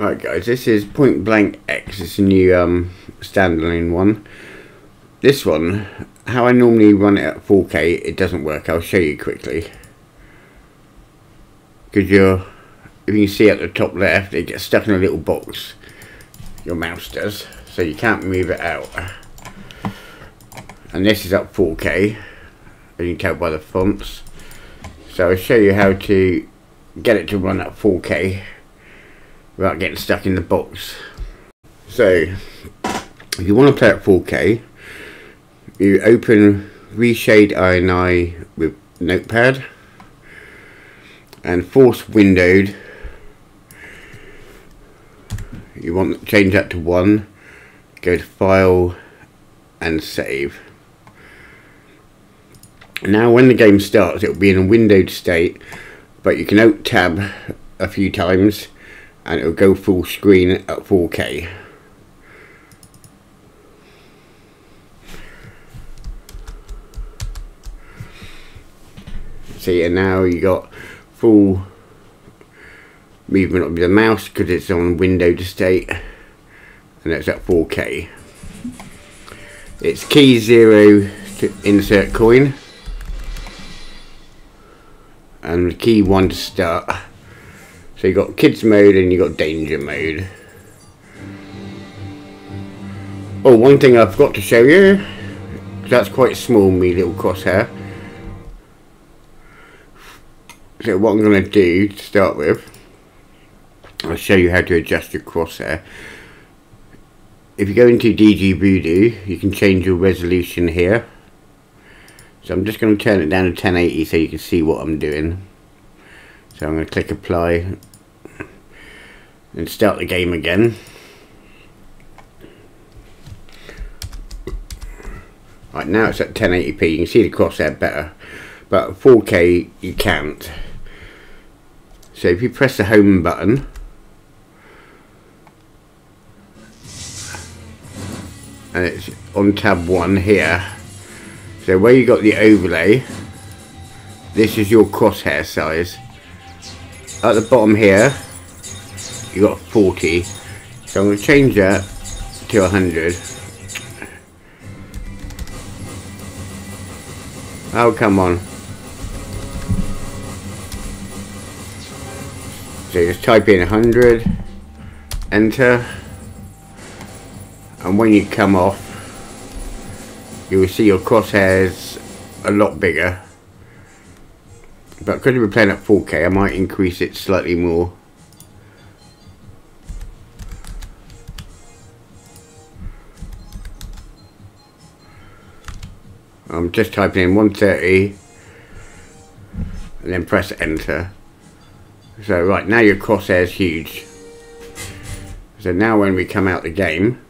Right guys, this is Point Blank X, it's a new um, standalone one. This one, how I normally run it at 4K, it doesn't work, I'll show you quickly. Because you're, if you can see at the top left, it gets stuck in a little box. Your mouse does, so you can't move it out. And this is up 4K, as you can tell by the fonts. So I'll show you how to get it to run at 4K without getting stuck in the box. So, if you want to play at 4K, you open Reshade INI with Notepad and force windowed. You want to change that to 1, go to File and Save. Now when the game starts it will be in a windowed state but you can Alt Tab a few times and it'll go full screen at 4K. See and now you got full movement of the mouse because it's on windowed state and it's at 4K. It's key 0 to insert coin and key 1 to start. So you got kids mode and you got danger mode. Oh, one thing I forgot to show you. That's quite small, me little crosshair. So what I'm going to do to start with, I'll show you how to adjust your crosshair. If you go into DG Voodoo, you can change your resolution here. So I'm just going to turn it down to 1080 so you can see what I'm doing. So I'm going to click apply and start the game again. Right now it's at 1080p, you can see the crosshair better, but 4K you can't. So if you press the home button, and it's on tab 1 here, so where you got the overlay, this is your crosshair size. At the bottom here, you got 40 so I'm going to change that to 100 oh come on. So just type in 100 enter and when you come off you will see your crosshairs a lot bigger. But because we're playing at 4k I might increase it slightly more I'm just typing in 130 and then press enter. So right now your crosshair is huge. So now when we come out the game,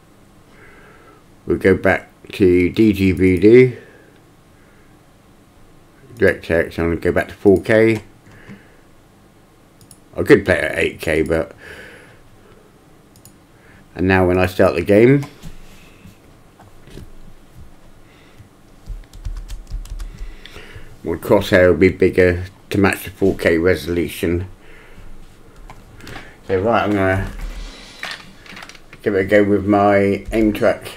we'll go back to DG Voodoo, DirectX, I'm going to go back to 4K. I could play it at 8K, but... And now when I start the game, my crosshair will be bigger to match the 4K resolution. So right, I'm to give it a go with my AimTrak.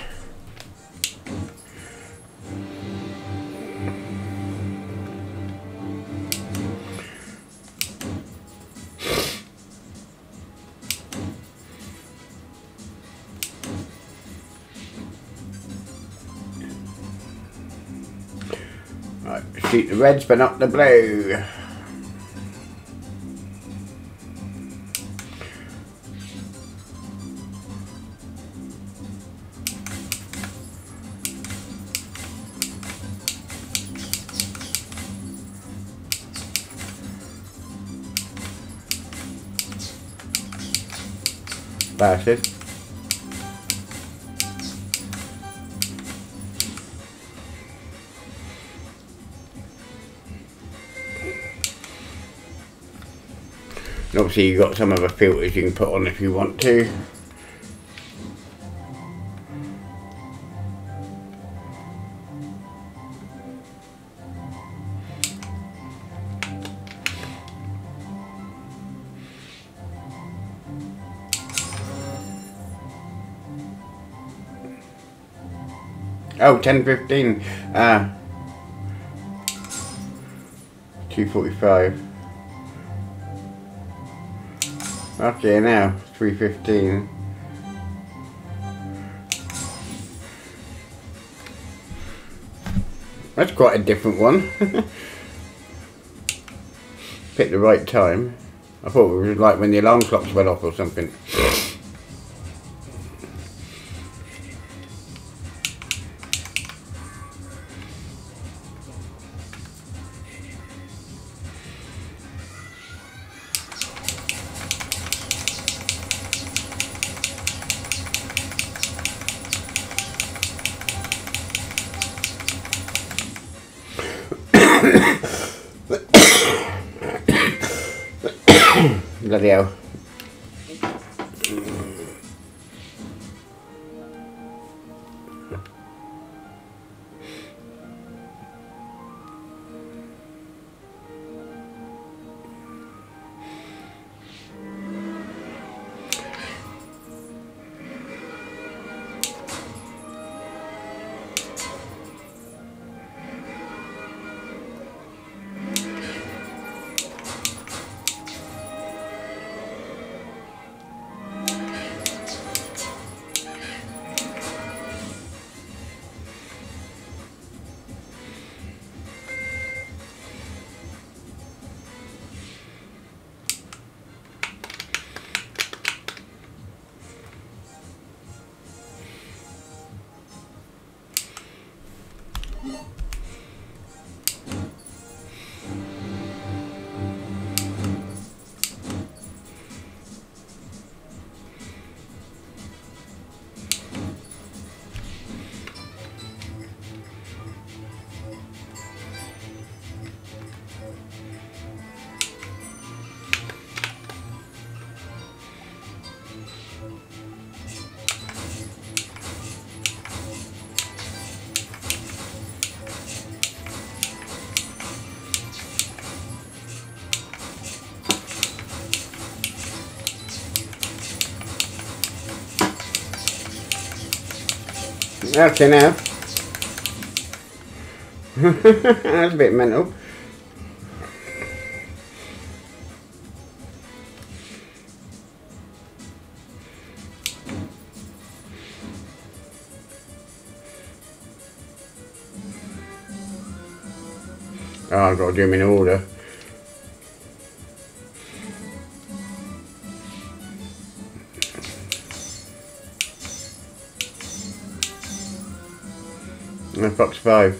Shoot the reds but not the blue. Bastard. And obviously you've got some other filters you can put on if you want to. Oh, 10, Uh, 245. Okay, now, 3.15. That's quite a different one. Pick the right time. I thought it was like when the alarm clocks went off or something. Bloody Okay now. That's a bit mental. Oh, I've got to do them in order. Box five.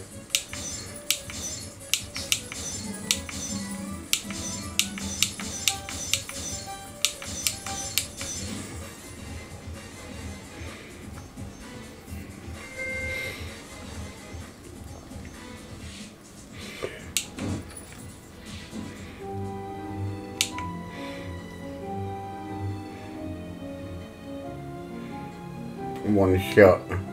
One shot.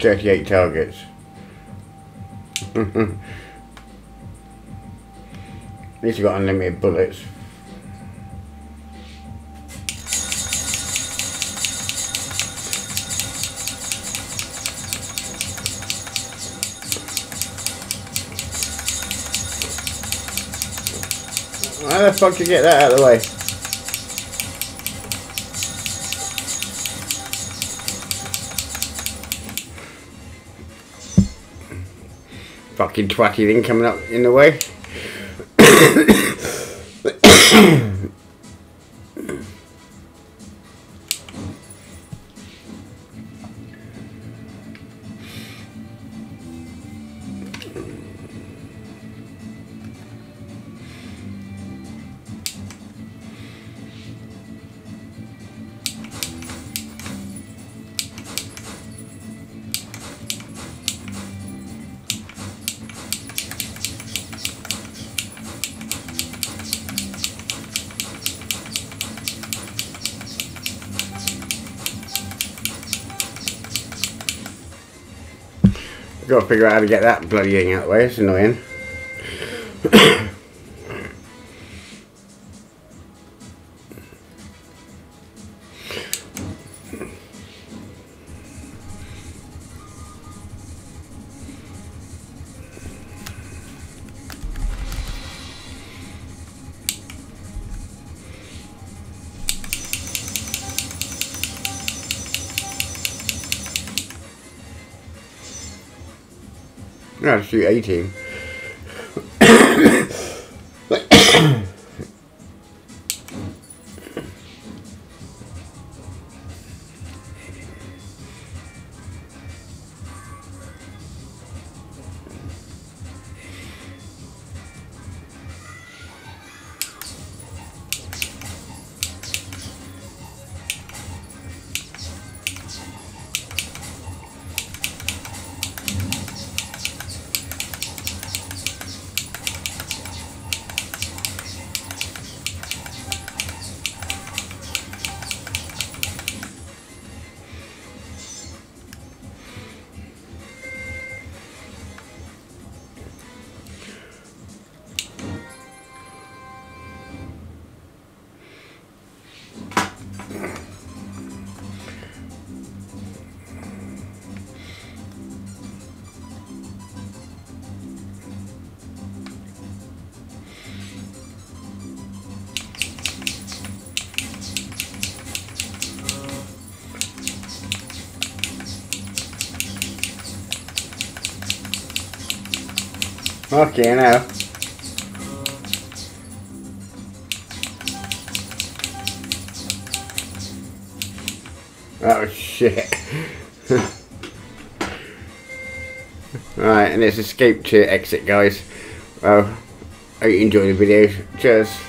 Thirty-eight targets. At least you got unlimited bullets. How the fuck did you get that out of the way? Fucking twatty thing coming up in the way. Got to figure out how to get that bloody thing out of the way. It's annoying. No, shoot 18. Okay, now. Oh shit. right, and let's escape to exit guys. Well, I hope you enjoyed the video. Cheers.